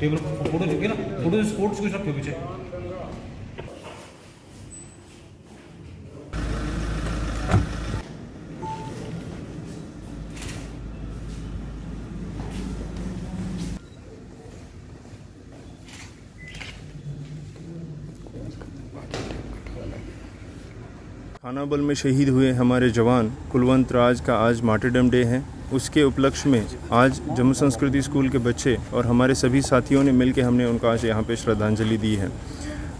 Table photo चुकी ना photo sports कुछ रखे पीछे। थाना बल में शहीद हुए हमारे जवान कुलवंत राज का आज मार्टरडम डे है। उसके उपलक्ष्य में आज जम्मू संस्कृति स्कूल के बच्चे और हमारे सभी साथियों ने मिलकर हमने उनका आज यहाँ पे श्रद्धांजलि दी है।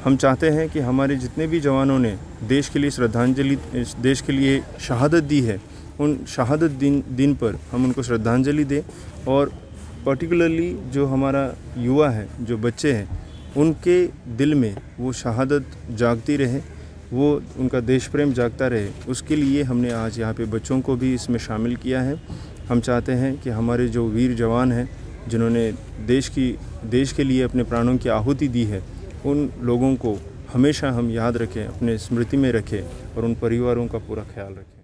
हम चाहते हैं कि हमारे जितने भी जवानों ने देश के लिए श्रद्धांजलि, देश के लिए शहादत दी है, उन शहादत दिन दिन पर हम उनको श्रद्धांजलि दें और पर्टिकुलरली जो हमारा युवा है, जो बच्चे हैं, उनके दिल में वो शहादत जागती रहे, वो उनका देश प्रेम जागता रहे, उसके लिए हमने आज यहाँ पे बच्चों को भी इसमें शामिल किया है। हम चाहते हैं कि हमारे जो वीर जवान हैं, जिन्होंने देश की, देश के लिए अपने प्राणों की आहुति दी है, उन लोगों को हमेशा हम याद रखें, अपने स्मृति में रखें और उन परिवारों का पूरा ख्याल रखें